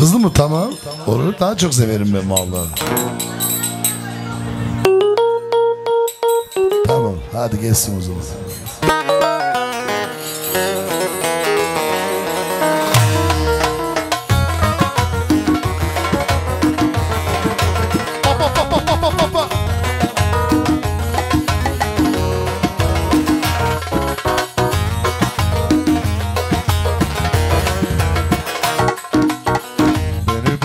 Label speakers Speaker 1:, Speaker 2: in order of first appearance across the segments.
Speaker 1: Hızlı mı? Tamam. Olur. Daha çok severim ben vallahi. Tamam. Hadi gelsin o zaman.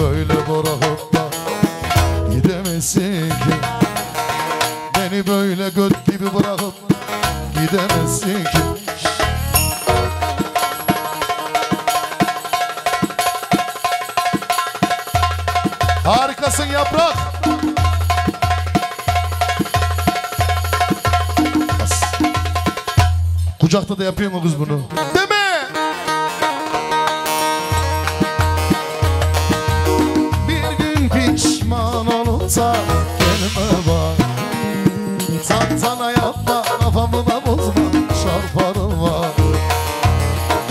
Speaker 1: Böyle bırakıp da gidemezsin ki Beni böyle göt gibi bırakıp gidemezsin ki
Speaker 2: Harikasın yaprak.
Speaker 1: Kucakta da yapıyor mu kız bunu?
Speaker 2: Deme.
Speaker 1: Olursa gelme bak. Sana yapma kafamı da bozma. Çarparım var.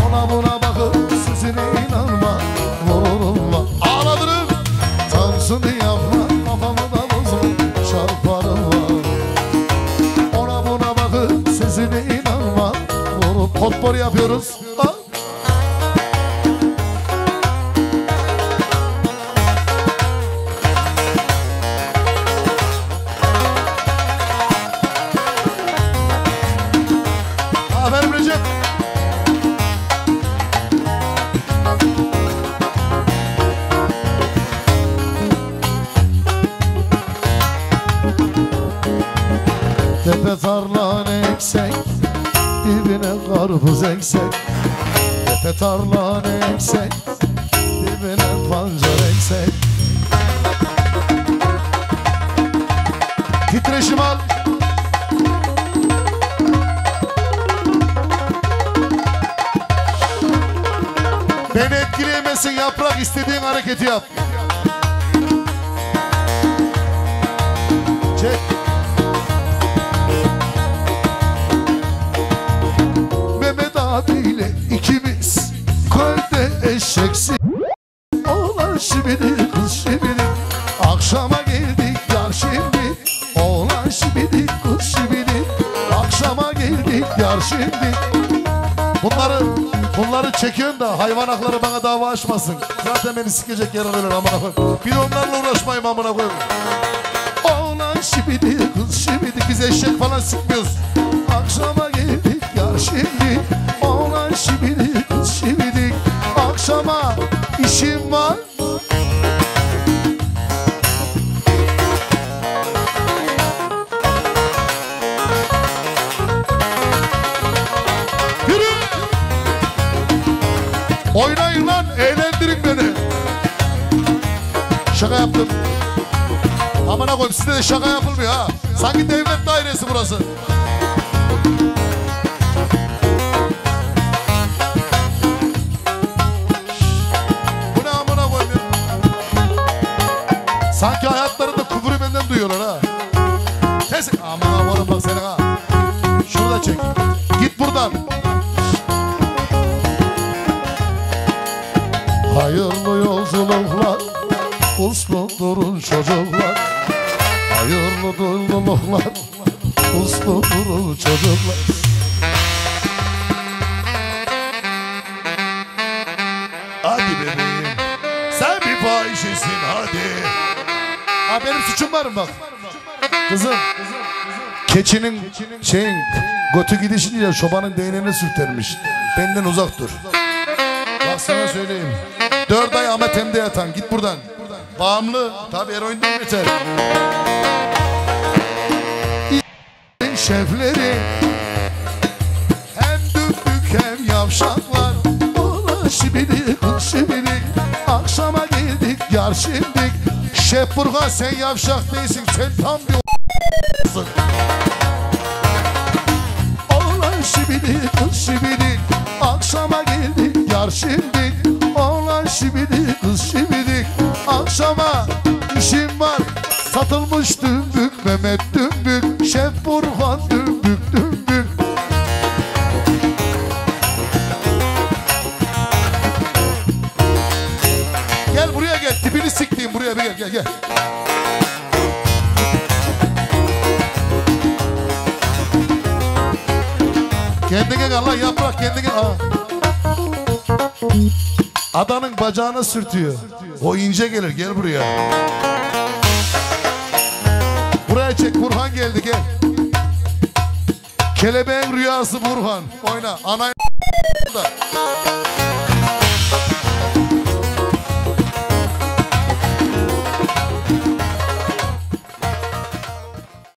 Speaker 1: Ona buna bakıp sözüne inanma. Vururum var.
Speaker 2: Ağladırım.
Speaker 1: Tansını yapma kafamı da bozma. Çarparım var. Ona buna bakıp sözüne inanma. Vurup Potpori yapıyoruz. Ha? Tepe tarlan eksek Dibine karpuz eksek Tepe tarlan eksek Dibine pancar eksek
Speaker 2: Titreşim al. Beni etkileyemezsin yaprak istediğin hareketi yap.
Speaker 1: Eşeksi Oğlan şibidi kız şibidi Akşama geldik yar şimdi Oğlan şibidi kız şibidi Akşama geldik yar şimdi
Speaker 2: Bunları bunları çekiyorsun da hayvan hakları bana dava açmasın. Zaten beni sikecek yer arıyorlar amına koyayım. Bir de onlarla uğraşmayayım amına koyayım.
Speaker 1: Oğlan şibidi kız şibidi
Speaker 2: Biz eşek falan sikmiyoruz.
Speaker 1: Akşama geldik yar şimdi Oğlan şibidi kız şibidi Akşama işim var
Speaker 2: Yürü! Oynayın lan, eğlendirin beni. Şaka yaptım. Amına koyayım size de şaka yapılmıyor ha. Sanki devlet dairesi burası. Benden duyuyorlar ha. Kes. Aman oğlum bak seni ha. Şunu da çek. Git buradan.
Speaker 1: Hayırlı yolculuklar Uslu durun çocuklar Hayırlı yolculuklar Uslu durun çocuklar
Speaker 2: Hadi bebeğim. Sen bir fahişesin hadi. Ha benim suçum var mı bak?
Speaker 1: Kızım Keçinin şeyin Götü gidişince çobanın değneğine sürtermiş Benden uzak dur
Speaker 2: Bak sana söyleyeyim. Dört ay Ahmet Hem'de yatan. Git buradan. Bağımlı. Tabii eroinden beter.
Speaker 1: Şefleri Hem dümbük hem yavşaklar Ola şibidi kız şibidi Akşama geldik yar şimdi
Speaker 2: Şef Burhan sen yavşak değilsin. Sen tam bir o**sın.
Speaker 1: Oğlan şibidi kız şibidi Akşama geldik yar şimdi Oğlan şibidi kız şibidi
Speaker 2: bir gel gel gel. Kendine gel lan yaprak kendine Aa. Adanın bacağına sürtüyor. O ince gelir gel buraya. Buraya çek Burhan geldi gel. Kelebeğin rüyası Burhan. Oyna. Anayla